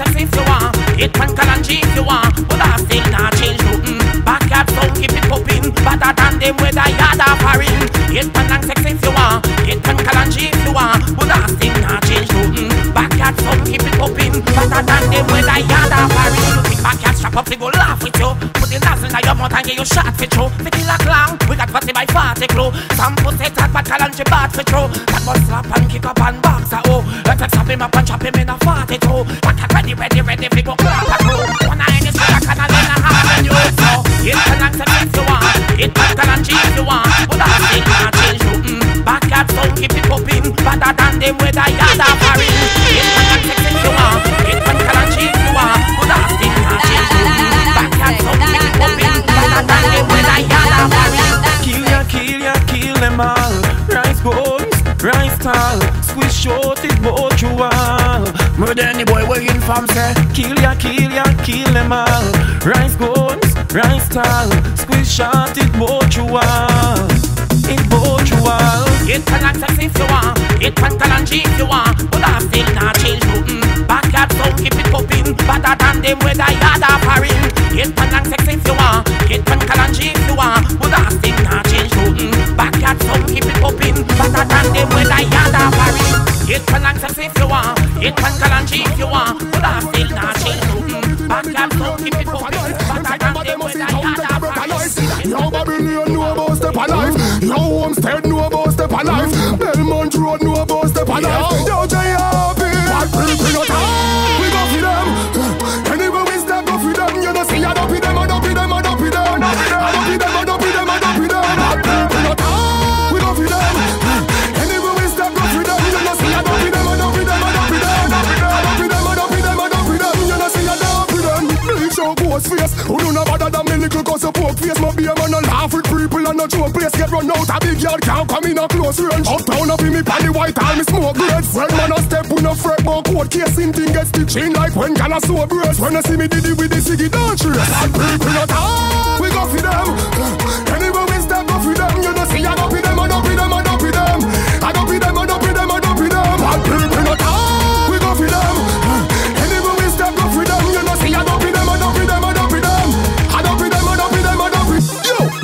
it if you want, it can Kalongi if you want, but I still not change nothing. Backyard sound keep it popping, better than them with a yard or foreign. It can access if you want, it can Kalongi if you want, but I still not change nothing. Backyard sound keep it popping, better than them with a yard or foreign. Big backyard strap up, they go in your and get you shot for true. Fit it like long, we got 40 by 40 crew. Some pussy talk, but Kalongi bad for true. That must slap and kick up and box a oh. Let's chop him up and chop him in a 42. Back at ready, ready, ready, we go clap a crew. Tall. Squish short it both you all. Murder any boy where you inform say. Kill ya, kill ya, kill them all. Rise bones, rise tall. Squish short it both you all. It both you all. It can access if you want, it can Kalongi if you want, but I still not change nothing. Backyard sound keep it popping, better than them with a yard or foreign. It can access foreign. It can access if you want, it can Kalongi if you want, but I still not change nothing. Backyard sound keep it popping, better than them with a yard or foreign. Yo step of life Yo Homestead know step of life Belmont Road know about step Yo not bother than me little cause of poke face. My be a man a laugh with people and a joke place. Get run out a big yard can't come in a close range. Uptown up in me panny white all me smoke grades When man a step with no fret but court case in thing get stitched. In Like when gal a sew brace When I see me did it with the ciggy don't trace Bad people not hard We go for them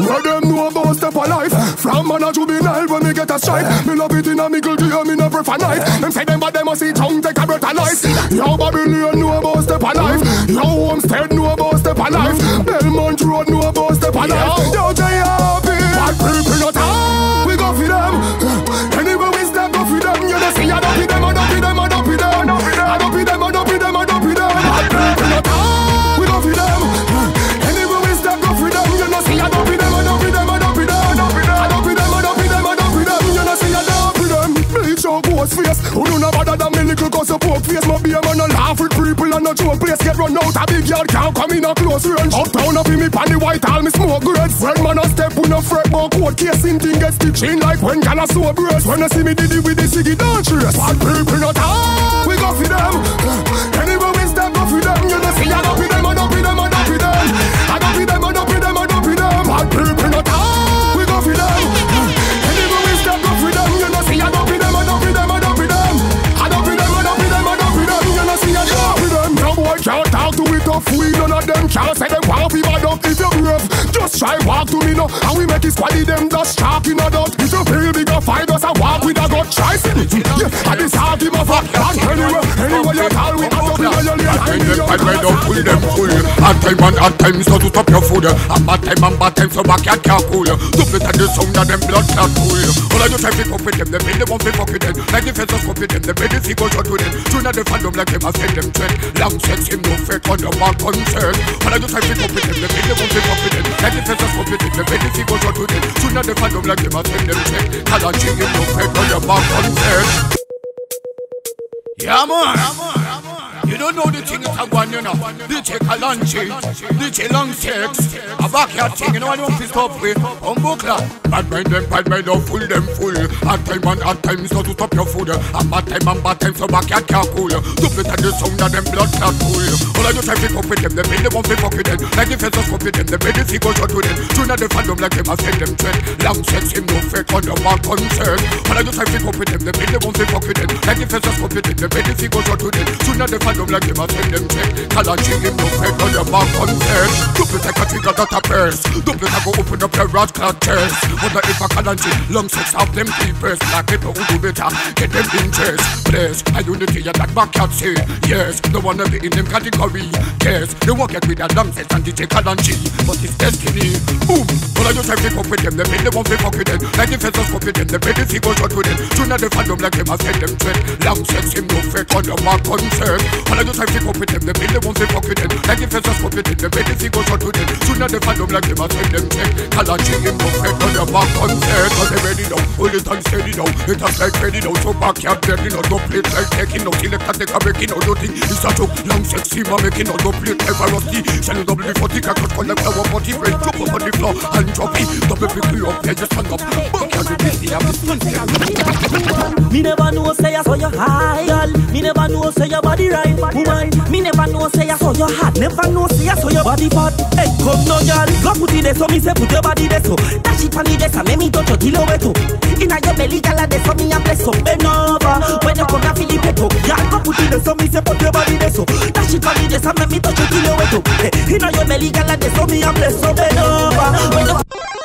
Where them know about step of life? From man a juvenile when me get a strike. Me love it in a mickle gear me no prefer night Them say them but them must see tongue take a breath of life. Yo Babylon know about step of life. Yo Homestead know about step of life. Belmont Road know about step of life. Yo J.R.P. Bad people not little cause of poke face My be a man a laugh with people and a joke place. Get run out a big yard can't come in a close range. Uptown up in me panny white all me smoke grades When man a step with no fret but court case in thing stitched in Like when gal a sew brace When I see me did it with the ciggy don't trace Bad people not hard We none of them can't say them want be bad up If you brave Just try walk to me now And we make it squaddy them just talking a dot. If you feel bigger fight us a with a gut Try see. It Yeah, and this hard him a fuck And anywhere, anywhere you call we have to be your lane Time them fight right up, pull them full Hard time and hard time so to stop your food And bad time and bad time so backyard can't cool Double and the sound of them blood clot cool All of you try to fuck with them, they make them to fuck with them Like the fence fuck with them, they make the figure shot with them Tune at the fandom like them, I send them trend Langsex him no fake on the back concern. All of you try to fuck with them, they make them to fuck with them Like the fence fuck with them, they make the figure shot with them Tune at the fandom like them, I send them trend Cause I him no fake on the back concern Yeah man, you don't know the thing is a one, you know. DJ Kalongi, DJ Langsex, a backyard thing, you know, I don't piss off with. Umbukla. Bad mind them, bad mind don't fool them full. Hard time and hard time not to stop your food. And bad time and bad time so backyard can't cool. Duplicate the sound of them blood clot cool. All I do try to fuck with them, they make them want to fuck with them. Like the fence fuck with them, they make the figure shot with them. Tune the fandom like them, I send them trend. Long sex him no fake on the mark concert. All I do try to fuck with them, they make them want to fuck with them. Like the fence fuck with them, they make the figure shot with them. Tune the fandom like them, I send them trend. Kalongi him no fake on the mark concert. Duplicate a trigger that a purse. Duplicate go open up your rod clot chest. Wonder if I Kalongi long sex have them keepers. Black people who do better, get them interest. Bless, I unity at that backyard say. Yes, no wanna be in them category. Yes, they won't get with that Langsex and DJ Kalongi. But it's destiny. Boom. All do try to fuck with them, they make them want to fuck with them. Like the fences fuck with them, they make the figure shot with them. Tune the fandom like them, I said them trend. Langsex him no fake on the mark concert. All I do try to fuck with them, they them want to fuck with them. Like if the fences fuck with them, they make the figure shot with them. Tune the fandom like them, I said them trend. Kalongi him no fake on the mark concert. Cause they ready now, hold it and steady now. It has like ready now, so backyard ready now. Don't play like taking out, selector take a breaking out, nothing. It's a joke, Langsex him a making out, don't play ever rusty. Send double the 40, I cut collect our body, break, drop up on the floor and drop it. Double pick you up, yeah, just stand up. Backyard the busy, I'm the Me never know say I saw you high, girl. Me never know say your body right, woman. Me never know say I saw your heart. Never know say I saw your body fat. Hey, come no, girl. Go put it there, so me say put your body there, so dash it on the there, so make me touch your kilometer. Inna your belly, girl, there, so me a bless up. Bend over when you come and feel it. Girl, go put it there, so me say put your body there, so dash it on the there, so make me touch your kilometer. Hey, inna your belly, girl, there, so me a bless up. Bend over when you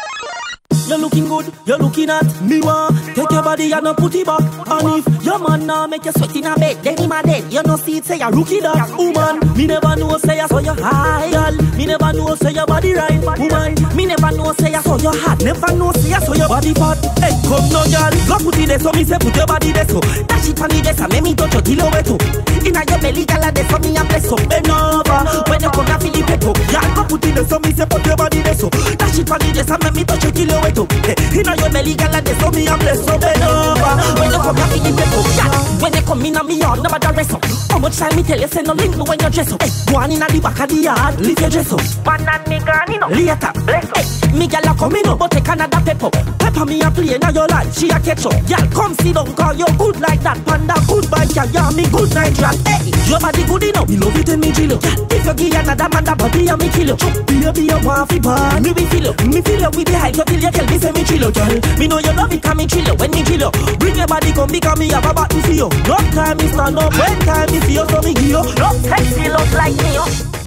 you're looking good, you're looking at me one. Take your body and no put it back. And if your man now make you sweat in a bed, then him a dead. You no see it say a rookie that woman. Me never know say I saw your high, girl. Me never know say your body right, woman. Me never know say I saw your heart. Never know say I saw your body fat. Hey, come no girl, go put it there so me say put your body there so. Dash it on the there so make me touch your kilometer. Inna your belly, girl, there so me a bless up. Bend over when you come and it peto. Girl, go put it there so me say put your body there so. Dash it on the there so make me touch your kilometer. Hey, inna your belly, girl, there so me a bless up. Bend over when you come and feel it peto. Yeah, when you come inna me yard, never dress up. How much time me tell you say no link me when you dress up. Hey, go on inna the back of the yard, lift your dress up. Man and me gone, know. Later, bless up. Hey, me gal a come in up, but take another pepper. Pepper me a play now your land, she a catch up. Gal, come sit down, cause you good like that. Panda good bike, yeah, yeah, me good night drag. Hey, your body good enough, me love it and me drill you. If you give another man that body, I me kill you. Baby, you want fi burn, me we feel you. Me feel you with the hype, you till you tell me say me chill you, girl. Me know you love it, can me chill you when me chill you. Bring your body come because me have a button for you. No time me stand up, when time me you, so me give you. Look sexy, look like me, oh.